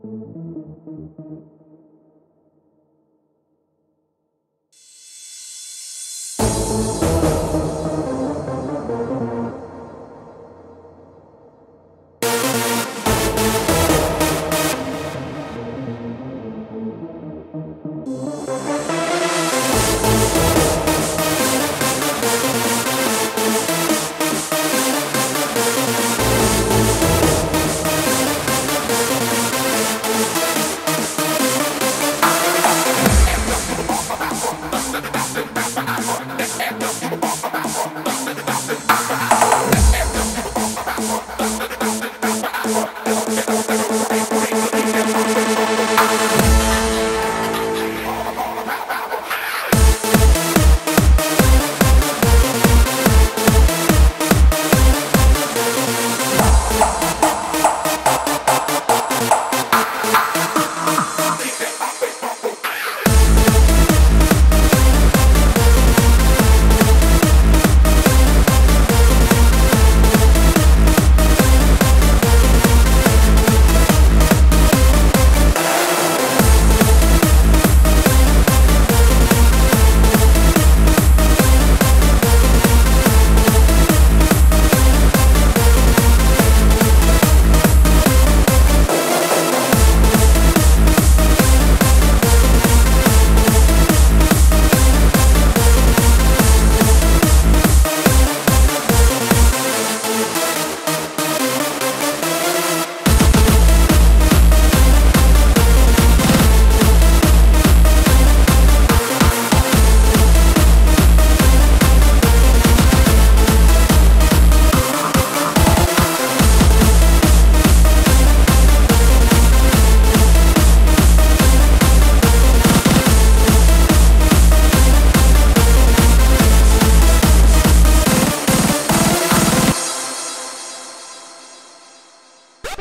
you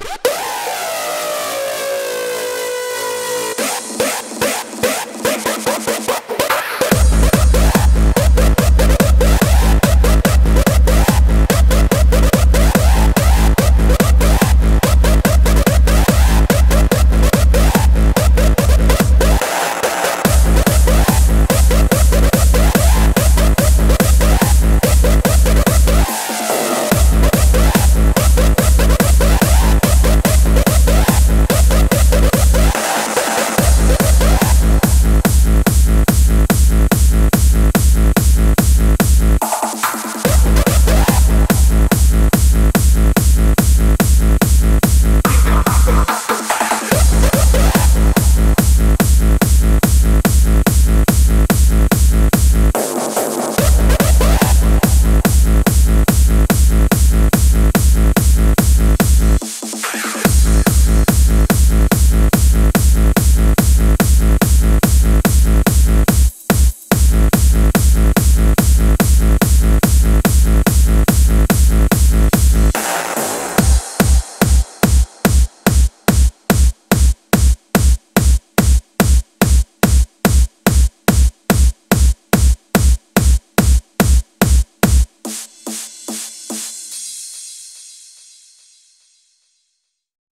Woo!